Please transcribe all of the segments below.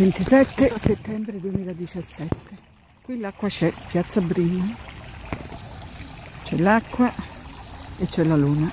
27 settembre 2017. Qui l'acqua c'è, piazza Brina. C'è l'acqua e c'è la luna.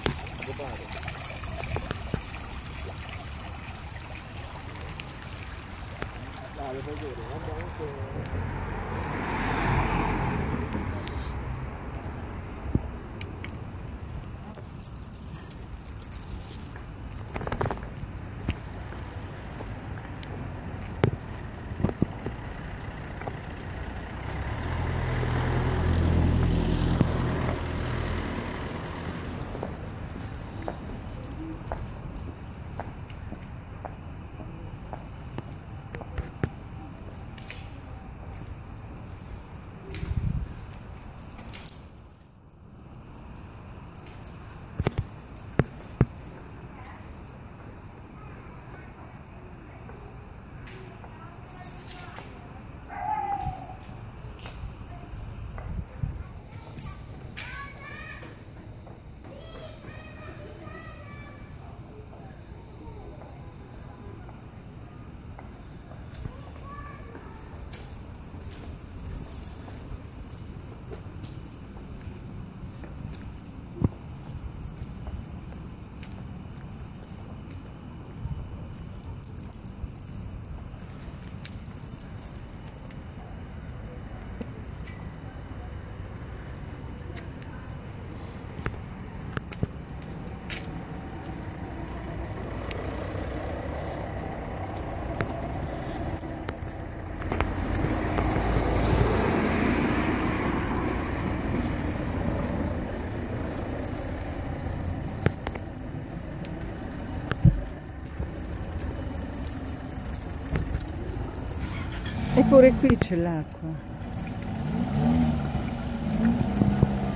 Eppure qui c'è l'acqua.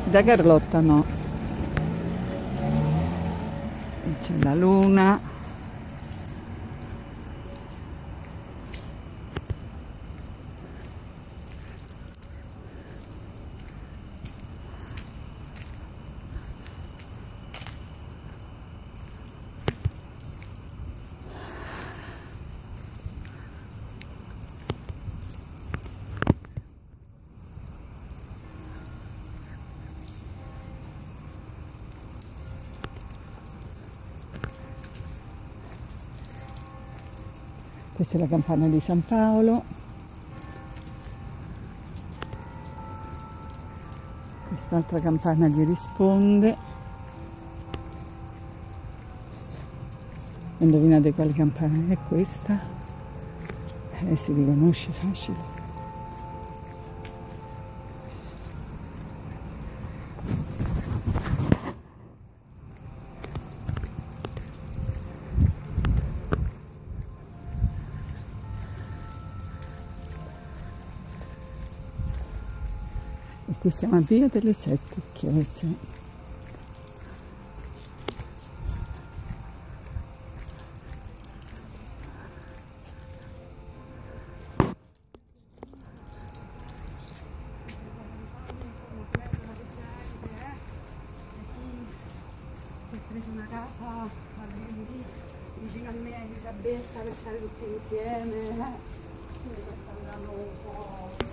Da Carlotta no. E c'è la luna. Questa è la campana di San Paolo. Quest'altra campana gli risponde. Indovinate quale campana è questa? Eh, si riconosce facile. E qui siamo a via delle sette chiese preso una casa vicino a me Elisabetta per stare tutti insieme eh. Sì, sta un po'